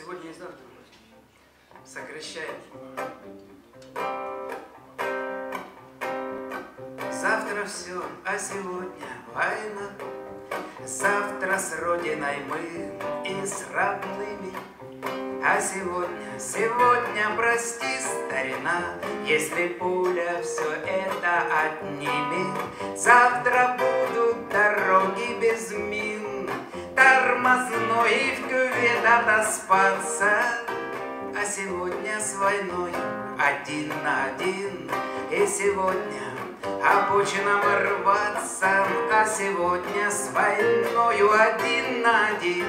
Сегодня и завтра сокращает. Завтра все, а сегодня война. Завтра с Родиной мы и с родными. А сегодня, сегодня, прости, старина, Если пуля все это отнимет, Завтра будут Тормозной и в кювет отоспаться. А сегодня с войной один на один, И сегодня обочинам рваться, А сегодня с войною один на один,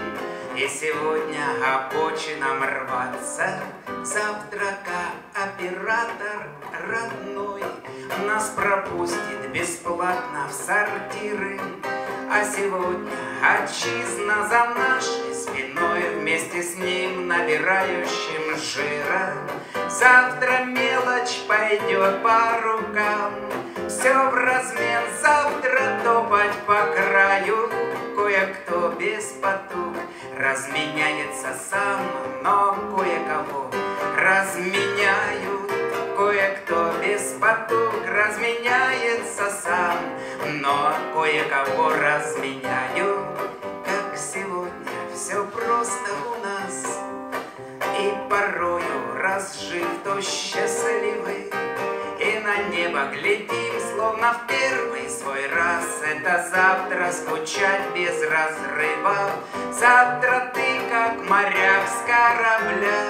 И сегодня обочинам рваться. Завтра оператор родной. Нас пропустит бесплатно в сортиры, А сегодня отчизна за нашей спиной Вместе с ним набирающим жира. Завтра мелочь пойдет по рукам, Все в размен, завтра топать по краю. Кое-кто без потуг разменяется сам, Но кое-кого разменяют. Кое-кто без потуг разменяется сам, Но кое-кого разменяют. Как сегодня все просто у нас, И порою разжив, то счастливы, И на небо глядим, словно в первый свой раз. Это завтра скучать без разрыва, Завтра ты, как моряк с корабля,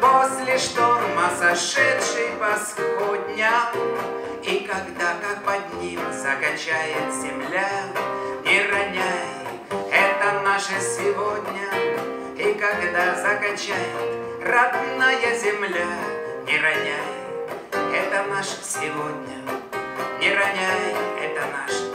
После шторма сошедший по сходням, И когда, закачает земля. Не роняй, это наше сегодня, и когда закачает родная земля. Не роняй, это наш сегодня, не роняй, это наш